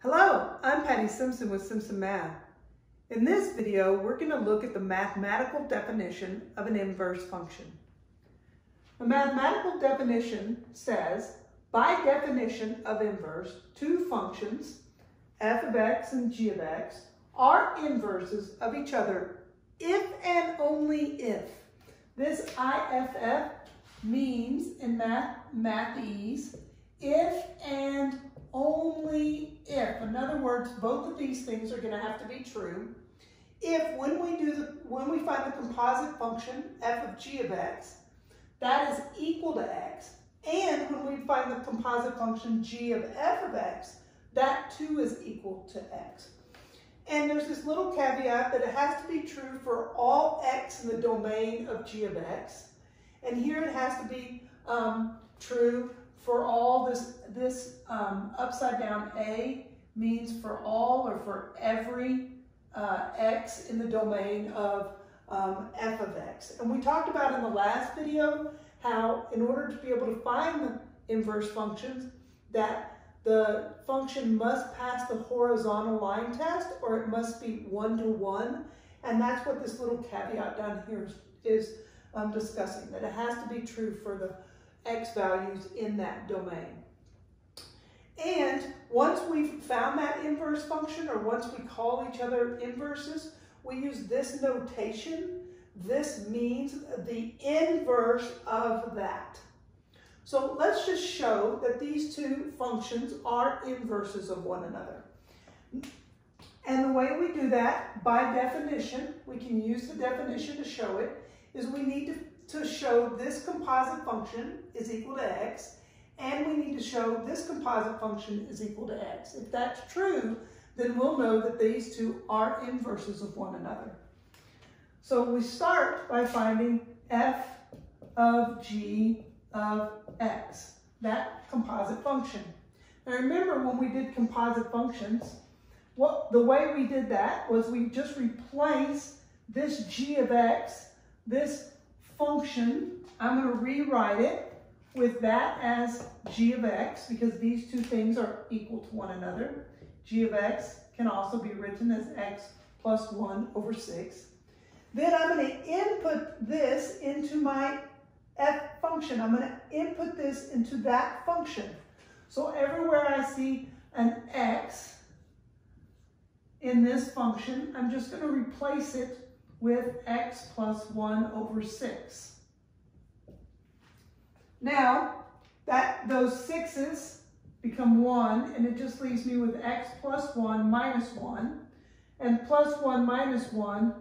Hello, I'm Patty Simpson with Simpson Math. In this video, we're going to look at the mathematical definition of an inverse function. A mathematical definition says, by definition of inverse, two functions, f of x and g of x, are inverses of each other if and only if. This IFF means in math, mathese, if and only if. In other words, both of these things are going to have to be true. If when we do the, when we find the composite function f of g of x, that is equal to x, and when we find the composite function g of f of x, that too is equal to x. And there's this little caveat that it has to be true for all x in the domain of g of x. And here it has to be um, true for all this, this um, upside down A means for all or for every uh, x in the domain of um, f of x. And we talked about in the last video how in order to be able to find the inverse functions that the function must pass the horizontal line test or it must be one to one. And that's what this little caveat down here is, is um, discussing, that it has to be true for the x values in that domain. And once we've found that inverse function, or once we call each other inverses, we use this notation. This means the inverse of that. So let's just show that these two functions are inverses of one another. And the way we do that, by definition, we can use the definition to show it, is we need to to show this composite function is equal to x, and we need to show this composite function is equal to x. If that's true, then we'll know that these two are inverses of one another. So we start by finding f of g of x, that composite function. Now remember when we did composite functions, what the way we did that was we just replaced this g of x, this function, I'm going to rewrite it with that as g of x because these two things are equal to one another. g of x can also be written as x plus 1 over 6. Then I'm going to input this into my f function. I'm going to input this into that function. So everywhere I see an x in this function, I'm just going to replace it with x plus 1 over 6. Now, that those sixes become 1, and it just leaves me with x plus 1 minus 1. And plus 1 minus 1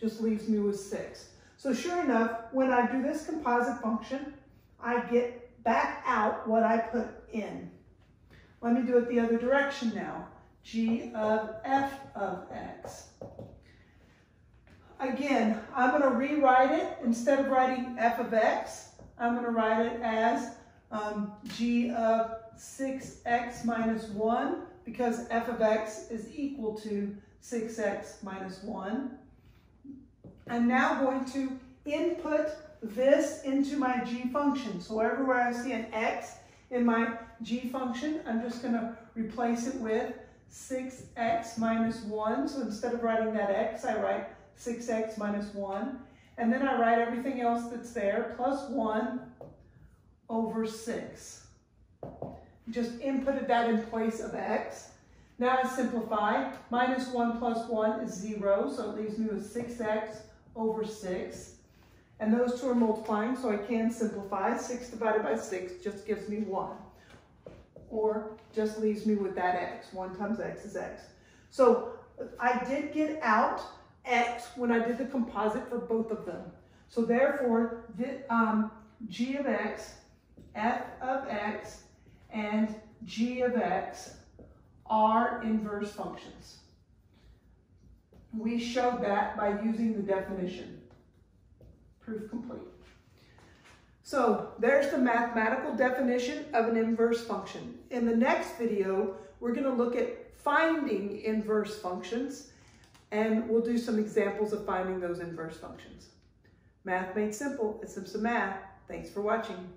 just leaves me with 6. So sure enough, when I do this composite function, I get back out what I put in. Let me do it the other direction now. g of f of x. Again, I'm going to rewrite it. Instead of writing f of x, I'm going to write it as um, g of 6x minus 1 because f of x is equal to 6x minus 1. I'm now going to input this into my g function. So everywhere I see an x in my g function, I'm just going to replace it with 6x minus 1. So instead of writing that x, I write 6x minus 1. And then I write everything else that's there, plus 1 over 6. Just inputted that in place of x. Now I simplify. Minus 1 plus 1 is 0, so it leaves me with 6x over 6. And those two are multiplying, so I can simplify. 6 divided by 6 just gives me 1. Or just leaves me with that x. 1 times x is x. So I did get out x when I did the composite for both of them. So therefore, the, um, g of x, f of x, and g of x are inverse functions. We showed that by using the definition. Proof complete. So there's the mathematical definition of an inverse function. In the next video, we're going to look at finding inverse functions and we'll do some examples of finding those inverse functions. Math made simple. It's Simpson Math. Thanks for watching.